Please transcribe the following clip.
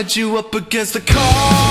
had you up against the car.